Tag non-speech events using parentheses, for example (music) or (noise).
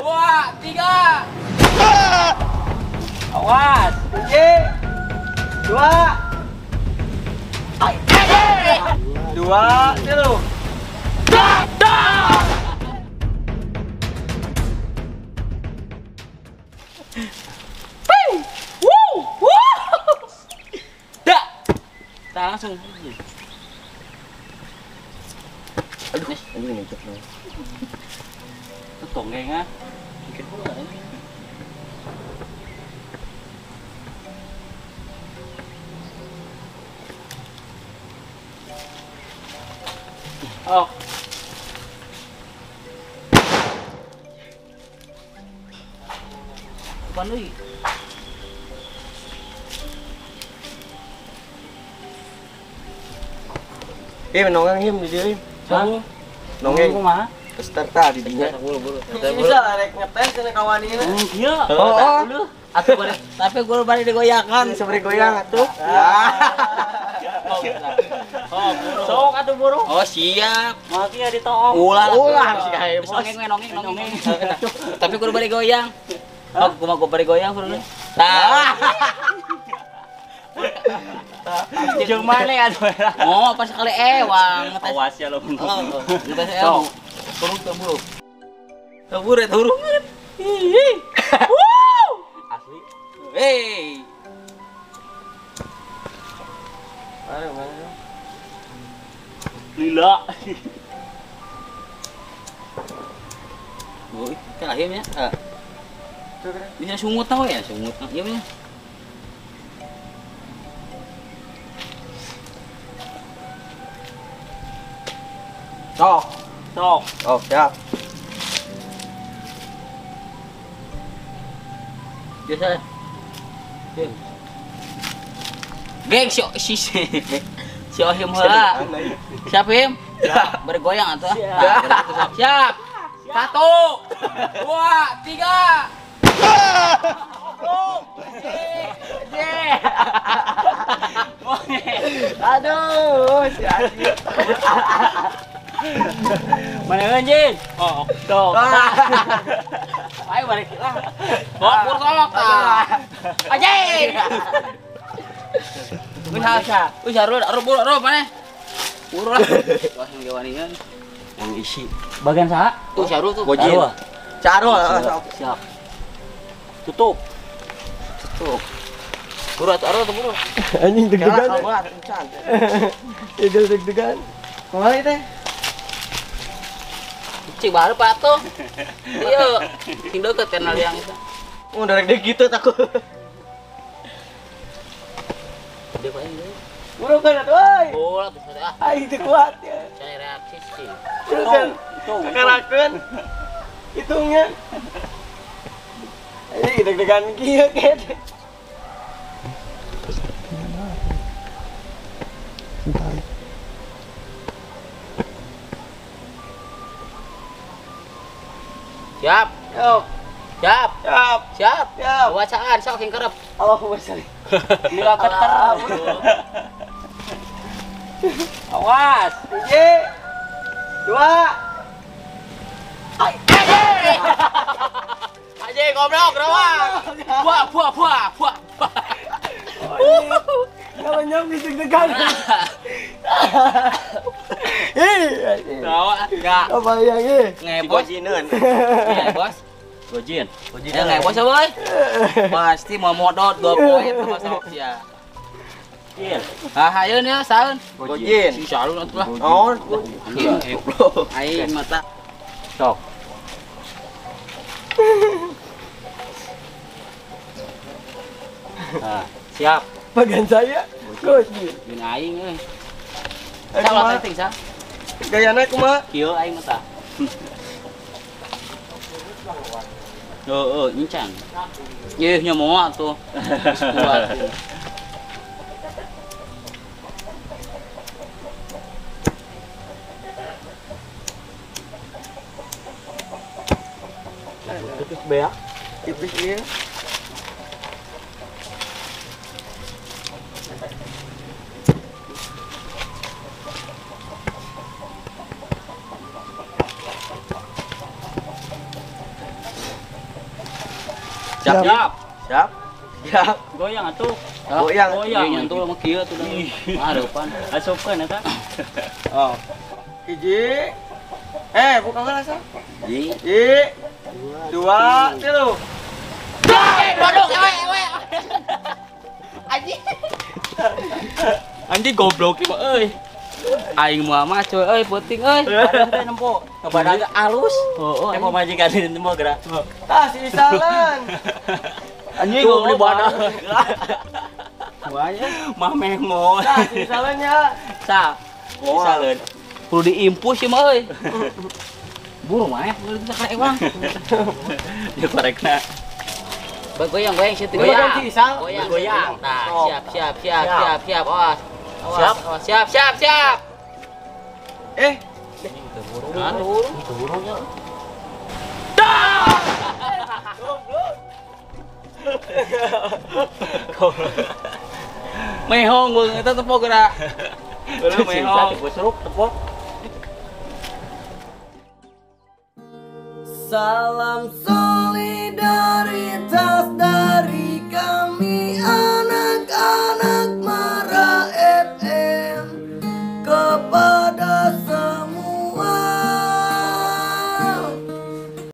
dua, tiga. Awas. Tiga, dua, dua, tilu. Langsung. Aduh, ini ngejek nih. Tutung kayaknya. Mungkin pula ini. Oh. Apa nih? Eh, nongeng him di dia. Him. Hah? Nongeng. Kumaha? Peserta di dinya. Bisa lah rek ngetes kena kawan ini. Oh, iya. Oh, oh. Aku balik, tapi gue balik digoyangkan. Seperti goyang atuh. Oh, sok atuh burung. Oh, siap. Mati ya ditoong. Ulah, Ulah, si kae, nongeng, nongeng, nongeng. Tapi gue balik goyang. Oh, gue mau gue balik goyang burung. Tah. Jeung mana ya (laughs) Oh, pas kali ewang. Awas ya lo. Oh, pas ewang. Burung tuh burung. Tuh ya burung. Hihi. Wuh. Asli. Hey. Ayo, ayo. Lila. Oh, kan akhirnya. Ah. Bisa sungut tau ya, sungut. Iya punya. Sok. Sok. Oh, siap. Biasa. Geng si si si Ohim heula. Siap Him? Siap. Bergoyang atuh. Siap. Siap. Satu, dua, tiga. (laughs) Aduh, si Aji. (laughs) (laughs) Mana anjing? Oh, tuh. (laughs) Ayo balik lah. Bawa solok tah. Anjing. (laughs) Wis ha. Wis haru haru buru haru mana? Buru lah. Wah, yang gawanian. Yang isi. Bagian saha? Tuh haru tuh. Haru, ah. Caro lah. Siap. Tutup. Tutup. Buru atuh haru tuh buru. Anjing deg-degan. Idul deg-degan. Ke mana teh? Cik baru patuh. Iya. Sing deket kenal yang itu. Oh, udah deg gitu takut. Dia Pak ini. Buru kan. Bola tuh ah. Ai itu kuat ya. Saya reaksi sih. Buru kan. Kakarakeun. Hitungnya. Ini deg-degan kieu kayaknya. Siap. Yuk, Siap. siap. Siap. Siap. Bacaan sok sing kerep. Allahumma sholli. Ini (laughs) gak keter. Awas. Tiga, dua, Aja goblok rawang. Buah, buah, buah, buah. Kalau nyambi deg-degan. Ih, Rawa enggak. apa yang ini? Ngebos. Ngebos. Gojin. Gojin. Eh ngebos ya, boy. Pasti mau modot dua poin sama sok ya. Gojin. Ah, ya, saeun. Gojin. Si Sarun atuh lah. Oh, Iya, Aing mata. Sok. (laughs) Ah, siap. bagian saya. Gojin. Jeung aing euy. Eh, penting sa. Gayana kumaha? Kieu aing mata. Oh, oh, nyincang. Ih, nyamoa tuh. Kuat. Tipis beak. Tipis iya. Siap. Siap. Siap. Siap. Goyang atuh. Goyang. Goyang yang tuh mah kieu tuh. Harapan. Asupkeun eta. Oh. Hiji. Eh, buka gelas. ah. Ji. Hiji. Dua, tilu. Waduh, ewe, ewe. Anjing. Anjing goblok ieu euy. Aing mah mah coy euy penting euy. (laughs) Badan teh nempo. Badan alus. Oh, oh. Emang majikan ini nempo gerak. (laughs) Ah, si Salan. (laughs) Anjing Tuh, goblok badan. Semuanya. Mah memo. Nah, si Salannya. Sa. Bisa leun. Perlu diimpus sih mah euy. Buru mah, buru bisa karek bang. Dia korekna. Goyang, goyang, situ Goyang, si. Goyang, goyang. Nah, siap, siap, siap, Siap. siap, siap. Awas. Siap. Siap, siap, siap. Eh, Nah, turun. Mehong gue kita tepok gerak. Udah mehong. Gue seruk tepok. Salam solidar